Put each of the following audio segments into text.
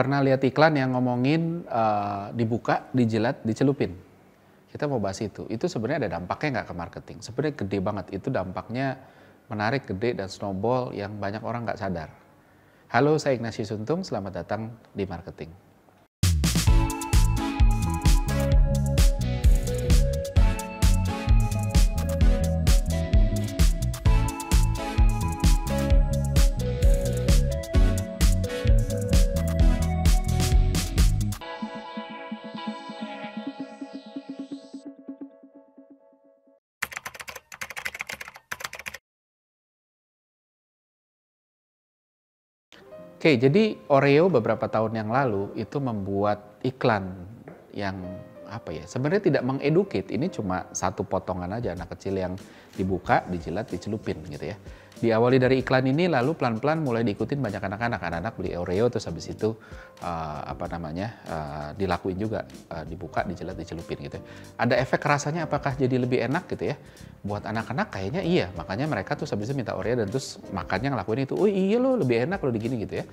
Pernah lihat iklan yang ngomongin uh, dibuka, dijilat, dicelupin. Kita mau bahas itu. Itu sebenarnya ada dampaknya nggak ke marketing? Sebenarnya gede banget. Itu dampaknya menarik, gede, dan snowball yang banyak orang nggak sadar. Halo, saya Ignatius Suntung. Selamat datang di Marketing. Oke, jadi Oreo beberapa tahun yang lalu itu membuat iklan yang apa ya? Sebenarnya tidak mengeduket. Ini cuma satu potongan aja anak kecil yang dibuka, dijilat, dicelupin gitu ya diawali dari iklan ini lalu pelan-pelan mulai diikutin banyak anak-anak. Anak-anak beli Oreo terus habis itu uh, apa namanya uh, dilakuin juga uh, dibuka dijelat dicelupin gitu ada efek rasanya apakah jadi lebih enak gitu ya? Buat anak-anak kayaknya iya. Makanya mereka tuh habis itu minta Oreo dan terus makannya ngelakuin itu oh iya lo lebih enak lo digini gitu ya.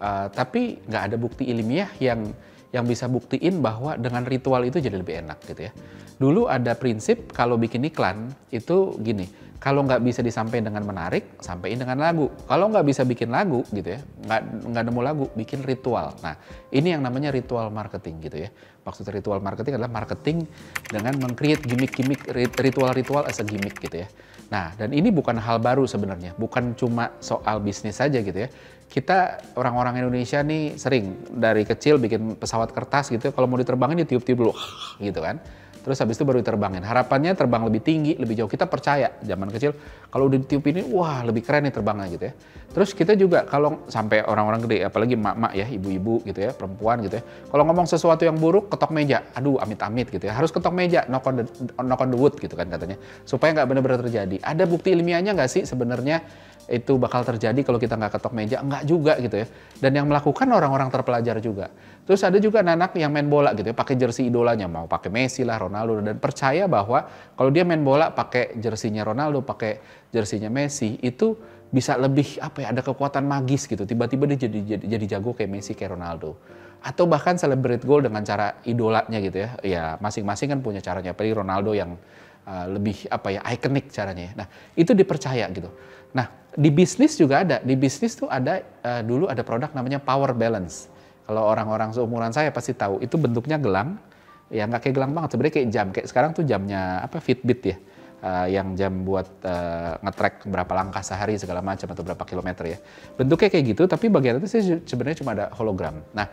Uh, tapi nggak ada bukti ilmiah yang yang bisa buktiin bahwa dengan ritual itu jadi lebih enak gitu ya. Dulu ada prinsip kalau bikin iklan itu gini, kalau nggak bisa disampaikan dengan menarik, sampaikan dengan lagu. Kalau nggak bisa bikin lagu gitu ya, nggak nggak nemu lagu, bikin ritual. Nah, ini yang namanya ritual marketing gitu ya. Maksud ritual marketing adalah marketing dengan mengcreate gimmick-gimmick ritual-ritual as a gimmick gitu ya. Nah, dan ini bukan hal baru sebenarnya, bukan cuma soal bisnis saja gitu ya. Kita orang-orang Indonesia nih sering dari kecil bikin pesawat kertas gitu, kalau mau diterbangin ditiup-tiup dulu gitu kan Terus habis itu baru diterbangin. Harapannya terbang lebih tinggi, lebih jauh. Kita percaya zaman kecil kalau udah ditiup ini, wah lebih keren nih terbangnya gitu ya. Terus kita juga kalau sampai orang-orang gede, apalagi mak-mak ya, ibu-ibu gitu ya, perempuan gitu ya. Kalau ngomong sesuatu yang buruk, ketok meja. Aduh, amit-amit gitu ya. Harus ketok meja, knock on the, knock on the wood gitu kan katanya. Supaya nggak benar-benar terjadi. Ada bukti ilmiahnya nggak sih sebenarnya itu bakal terjadi kalau kita nggak ketok meja? Enggak juga gitu ya. Dan yang melakukan orang-orang terpelajar juga. Terus ada juga anak-anak yang main bola gitu ya, pakai jersey idolanya, mau pakai Messi lah, Ronaldo dan percaya bahwa kalau dia main bola pakai jersinya Ronaldo, pakai jersinya Messi itu bisa lebih apa ya, ada kekuatan magis gitu. Tiba-tiba dia jadi, jadi jadi jago kayak Messi, kayak Ronaldo. Atau bahkan celebrate goal dengan cara idolanya gitu ya. Ya masing-masing kan punya caranya. Apalagi Ronaldo yang uh, lebih apa ya ikonik caranya. Ya. Nah itu dipercaya gitu. Nah di bisnis juga ada. Di bisnis tuh ada uh, dulu ada produk namanya Power Balance kalau orang-orang seumuran saya pasti tahu itu bentuknya gelang, ya nggak kayak gelang banget, sebenarnya kayak jam. Kayak sekarang tuh jamnya apa Fitbit ya, uh, yang jam buat uh, ngetrack berapa langkah sehari segala macam atau berapa kilometer ya. Bentuknya kayak gitu, tapi bagian itu sih sebenarnya cuma ada hologram. Nah,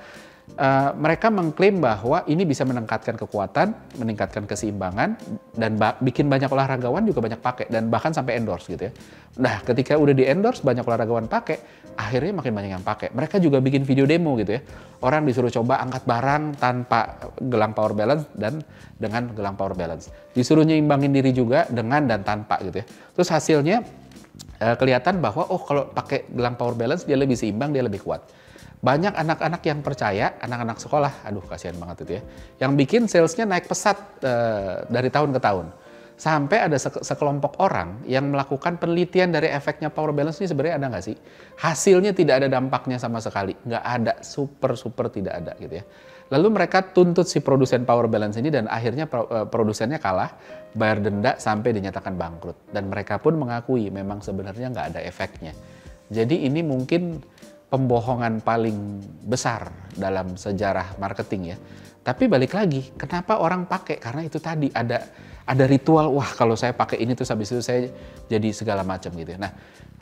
uh, mereka mengklaim bahwa ini bisa meningkatkan kekuatan, meningkatkan keseimbangan, dan ba bikin banyak olahragawan juga banyak pakai dan bahkan sampai endorse gitu ya. Nah, ketika udah di endorse banyak olahragawan pakai, akhirnya makin banyak yang pakai. Mereka juga bikin video demo gitu ya. Orang disuruh coba angkat barang tanpa gelang power balance dan dengan gelang power balance. Disuruh nyimbangin diri juga dengan dan tanpa gitu ya. Terus hasilnya eh, kelihatan bahwa oh kalau pakai gelang power balance dia lebih seimbang, dia lebih kuat. Banyak anak-anak yang percaya, anak-anak sekolah, aduh kasihan banget itu ya, yang bikin salesnya naik pesat eh, dari tahun ke tahun sampai ada sekelompok orang yang melakukan penelitian dari efeknya power balance ini sebenarnya ada nggak sih? Hasilnya tidak ada dampaknya sama sekali, nggak ada, super super tidak ada gitu ya. Lalu mereka tuntut si produsen power balance ini dan akhirnya e, produsennya kalah, bayar denda sampai dinyatakan bangkrut. Dan mereka pun mengakui memang sebenarnya nggak ada efeknya. Jadi ini mungkin pembohongan paling besar dalam sejarah marketing ya. Tapi balik lagi, kenapa orang pakai? Karena itu tadi ada ada ritual, wah kalau saya pakai ini terus habis itu saya jadi segala macam gitu. Ya. Nah,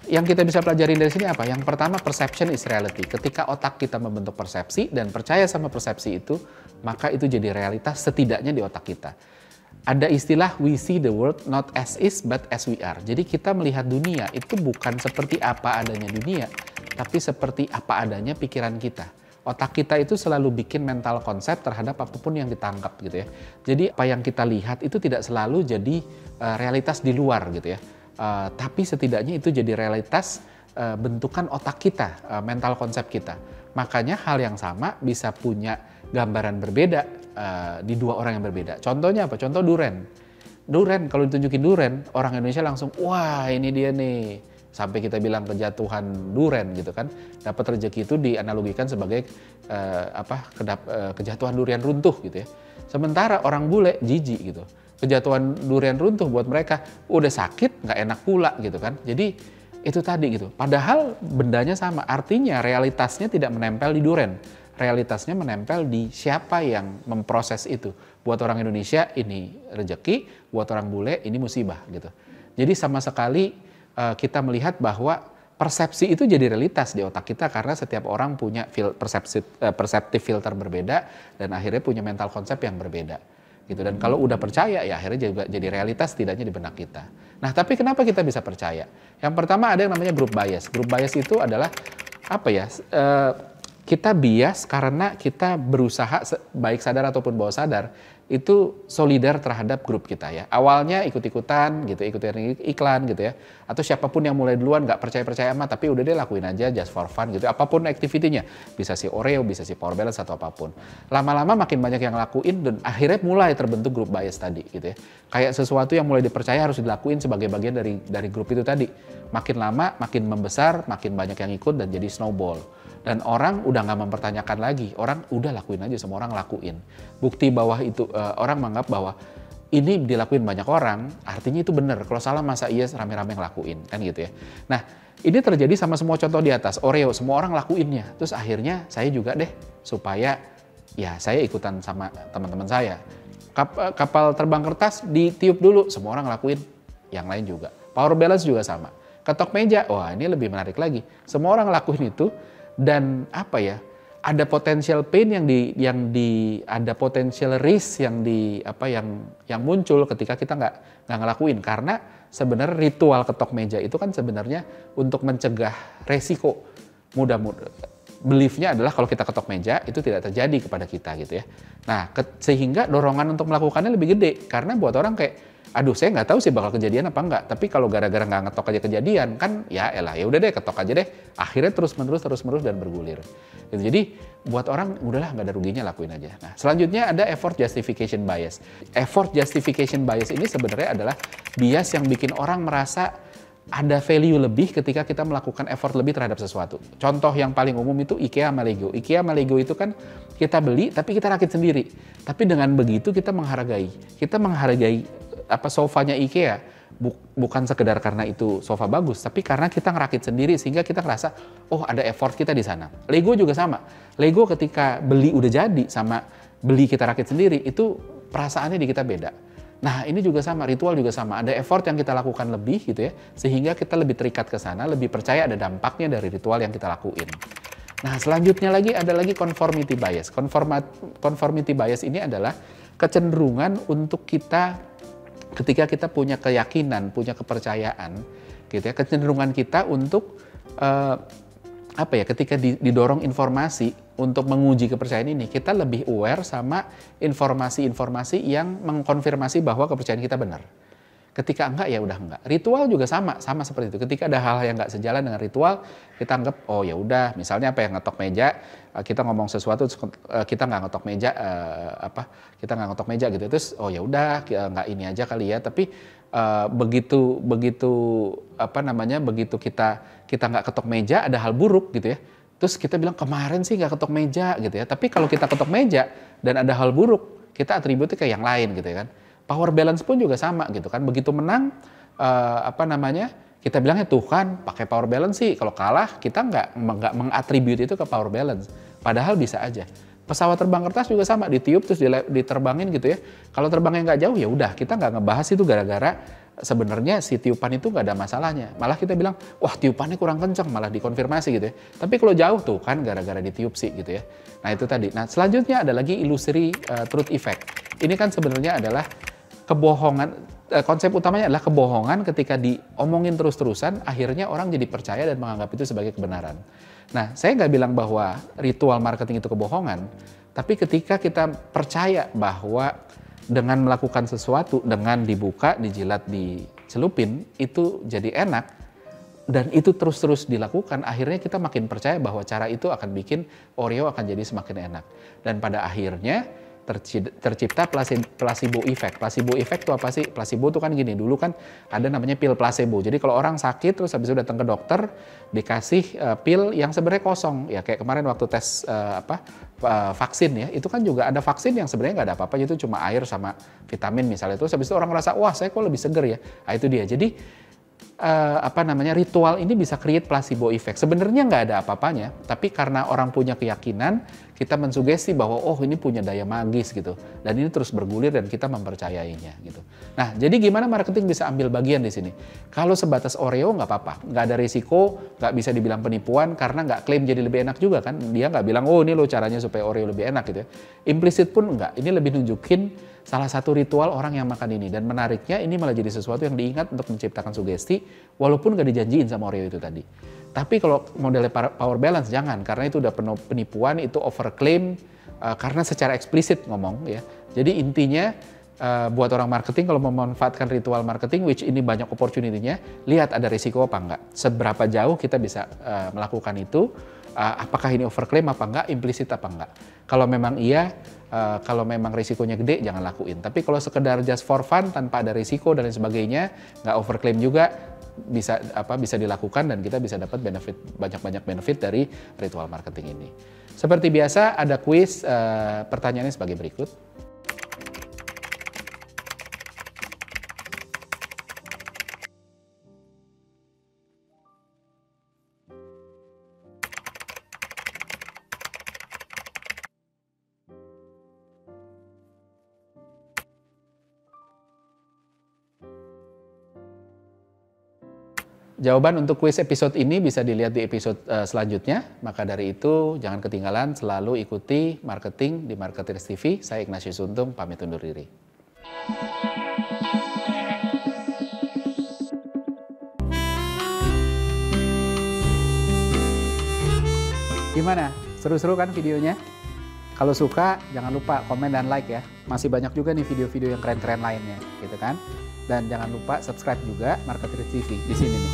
yang kita bisa pelajarin dari sini apa? Yang pertama perception is reality. Ketika otak kita membentuk persepsi dan percaya sama persepsi itu, maka itu jadi realitas setidaknya di otak kita. Ada istilah we see the world not as is but as we are. Jadi kita melihat dunia itu bukan seperti apa adanya dunia, tapi seperti apa adanya pikiran kita otak kita itu selalu bikin mental konsep terhadap apa pun yang ditangkap gitu ya. Jadi apa yang kita lihat itu tidak selalu jadi uh, realitas di luar gitu ya. Uh, tapi setidaknya itu jadi realitas uh, bentukan otak kita, uh, mental konsep kita. Makanya hal yang sama bisa punya gambaran berbeda uh, di dua orang yang berbeda. Contohnya apa? Contoh duren. Duren, kalau ditunjukin duren, orang Indonesia langsung, wah ini dia nih, sampai kita bilang kejatuhan duren gitu kan. Dapat rezeki itu dianalogikan sebagai uh, apa kedap, uh, kejatuhan durian runtuh gitu ya. Sementara orang bule jijik gitu. Kejatuhan durian runtuh buat mereka udah sakit nggak enak pula gitu kan. Jadi itu tadi gitu. Padahal bendanya sama. Artinya realitasnya tidak menempel di duren. Realitasnya menempel di siapa yang memproses itu. Buat orang Indonesia ini rezeki, buat orang bule ini musibah gitu. Jadi sama sekali uh, kita melihat bahwa persepsi itu jadi realitas di otak kita karena setiap orang punya fil persepsi uh, perseptif filter berbeda dan akhirnya punya mental konsep yang berbeda gitu dan kalau udah percaya ya akhirnya juga jadi realitas tidaknya di benak kita. Nah tapi kenapa kita bisa percaya? Yang pertama ada yang namanya group bias. Group bias itu adalah apa ya? Uh, kita bias karena kita berusaha baik sadar ataupun bawah sadar itu solidar terhadap grup kita ya. Awalnya ikut-ikutan gitu, ikutin iklan gitu ya. Atau siapa pun yang mulai duluan nggak percaya-percaya amat, tapi udah deh lakuin aja just for fun gitu. Apa pun aktivitinya, bisa si Oreo, bisa si Power Balance atau apa pun. Lama-lama makin banyak yang lakuin dan akhirnya mulai terbentuk grup bias tadi gitu ya. Kayak sesuatu yang mulai dipercaya harus dilakuin sebagai bagian dari dari grup itu tadi. Makin lama, makin membesar, makin banyak yang ikut dan jadi snowball dan orang udah nggak mempertanyakan lagi orang udah lakuin aja semua orang lakuin bukti bahwa itu uh, orang menganggap bahwa ini dilakuin banyak orang artinya itu benar. Kalau salah masa iya rame-rame ngelakuin kan gitu ya. Nah ini terjadi sama semua contoh di atas Oreo semua orang lakuinnya. Terus akhirnya saya juga deh supaya ya saya ikutan sama teman-teman saya. Kap, eh, kapal terbang kertas ditiup dulu semua orang ngelakuin. Yang lain juga. Power balance juga sama. Ketok meja wah ini lebih menarik lagi. Semua orang ngelakuin itu dan apa ya ada potensial pain yang di yang di ada potensial risk yang di apa yang yang muncul ketika kita nggak nggak ngelakuin. Karena sebenarnya ritual ketok meja itu kan sebenarnya untuk mencegah resiko. Mudah-mudah beliefnya adalah kalau kita ketok meja itu tidak terjadi kepada kita gitu ya. Nah, ke, sehingga dorongan untuk melakukannya lebih gede. Karena buat orang kayak aduh saya nggak tahu sih bakal kejadian apa enggak tapi kalau gara-gara nggak ngetok aja kejadian kan ya elah ya udah deh ketok aja deh akhirnya terus menerus terus menerus dan bergulir gitu. jadi buat orang udahlah nggak ada ruginya lakuin aja nah selanjutnya ada effort justification bias effort justification bias ini sebenarnya adalah bias yang bikin orang merasa ada value lebih ketika kita melakukan effort lebih terhadap sesuatu. Contoh yang paling umum itu IKEA sama Lego. IKEA sama Lego itu kan kita beli tapi kita rakit sendiri. Tapi dengan begitu kita menghargai. Kita menghargai apa sofanya IKEA bukan sekedar karena itu sofa bagus, tapi karena kita ngerakit sendiri sehingga kita ngerasa oh ada effort kita di sana. Lego juga sama. Lego ketika beli udah jadi sama beli kita rakit sendiri itu perasaannya di kita beda. Nah ini juga sama, ritual juga sama. Ada effort yang kita lakukan lebih gitu ya, sehingga kita lebih terikat ke sana, lebih percaya ada dampaknya dari ritual yang kita lakuin. Nah selanjutnya lagi ada lagi conformity bias. conformity bias ini adalah kecenderungan untuk kita ketika kita punya keyakinan, punya kepercayaan, gitu ya, kecenderungan kita untuk uh, apa ya, ketika didorong informasi untuk menguji kepercayaan ini, kita lebih aware sama informasi-informasi yang mengkonfirmasi bahwa kepercayaan kita benar. Ketika enggak ya udah enggak. Ritual juga sama, sama seperti itu. Ketika ada hal-hal yang enggak sejalan dengan ritual, kita anggap oh ya udah, misalnya apa yang ngetok meja, eh, kita ngomong sesuatu eh, kita nggak ngetok meja uh, apa? Kita nggak ngetok meja gitu. Terus oh ya udah, nggak ini aja kali ya. Tapi begitu begitu apa namanya? begitu kita kita nggak ketok meja ada hal buruk gitu ya. Terus kita bilang kemarin sih nggak ketok meja gitu ya. Tapi kalau kita ketok meja dan ada hal buruk, kita atributnya ke yang lain gitu ya kan Power balance pun juga sama gitu kan. Begitu menang uh, apa namanya? Kita bilangnya tuh kan pakai power balance sih. Kalau kalah kita nggak nggak mengatribut itu ke power balance. Padahal bisa aja. Pesawat terbang kertas juga sama ditiup terus diterbangin gitu ya. Kalau terbangnya nggak jauh ya udah kita nggak ngebahas itu gara-gara sebenarnya si tiupan itu nggak ada masalahnya. Malah kita bilang, wah tiupannya kurang kencang, malah dikonfirmasi gitu ya. Tapi kalau jauh tuh kan gara-gara ditiup sih gitu ya. Nah itu tadi. Nah selanjutnya ada lagi illusory uh, truth effect. Ini kan sebenarnya adalah kebohongan eh, konsep utamanya adalah kebohongan ketika diomongin terus-terusan akhirnya orang jadi percaya dan menganggap itu sebagai kebenaran. Nah, saya nggak bilang bahwa ritual marketing itu kebohongan, tapi ketika kita percaya bahwa dengan melakukan sesuatu, dengan dibuka, dijilat, dicelupin, itu jadi enak, dan itu terus-terus dilakukan, akhirnya kita makin percaya bahwa cara itu akan bikin Oreo akan jadi semakin enak. Dan pada akhirnya tercipta placebo effect. Placebo effect itu apa sih? Placebo itu kan gini, dulu kan ada namanya pil placebo. Jadi kalau orang sakit terus habis itu datang ke dokter dikasih uh, pil yang sebenarnya kosong. Ya kayak kemarin waktu tes uh, apa uh, vaksin ya, itu kan juga ada vaksin yang sebenarnya nggak ada apa-apa itu cuma air sama vitamin misalnya. Terus habis itu orang merasa wah saya kok lebih seger ya. Nah, itu dia. Jadi uh, apa namanya ritual ini bisa create placebo effect. Sebenarnya nggak ada apa-apanya, tapi karena orang punya keyakinan, kita mensugesti bahwa oh ini punya daya magis gitu, dan ini terus bergulir dan kita mempercayainya gitu. Nah, jadi gimana marketing bisa ambil bagian di sini? Kalau sebatas Oreo nggak apa-apa, nggak ada risiko, nggak bisa dibilang penipuan karena nggak klaim jadi lebih enak juga kan? Dia nggak bilang oh ini lo caranya supaya Oreo lebih enak gitu ya. Implisit pun nggak. Ini lebih nunjukin salah satu ritual orang yang makan ini dan menariknya ini malah jadi sesuatu yang diingat untuk menciptakan sugesti walaupun nggak dijanjiin sama Oreo itu tadi. Tapi kalau modelnya power balance jangan karena itu udah penuh penipuan itu overclaim uh, karena secara eksplisit ngomong ya. Jadi intinya uh, buat orang marketing kalau memanfaatkan ritual marketing which ini banyak opportunity-nya, lihat ada risiko apa enggak. Seberapa jauh kita bisa uh, melakukan itu uh, apakah ini overclaim apa enggak, implisit apa enggak. Kalau memang iya, uh, kalau memang risikonya gede jangan lakuin. Tapi kalau sekedar just for fun tanpa ada risiko dan lain sebagainya, nggak overclaim juga bisa apa bisa dilakukan dan kita bisa dapat benefit banyak-banyak benefit dari ritual marketing ini. Seperti biasa ada quiz uh, pertanyaannya sebagai berikut. Jawaban untuk kuis episode ini bisa dilihat di episode uh, selanjutnya. Maka dari itu jangan ketinggalan selalu ikuti marketing di Marketers TV. Saya Ignatius Untung pamit undur diri. Gimana? Seru-seru kan videonya? Kalau suka jangan lupa komen dan like ya. Masih banyak juga nih video-video yang keren-keren lainnya, gitu kan? Dan jangan lupa subscribe juga Marketer TV di sini nih.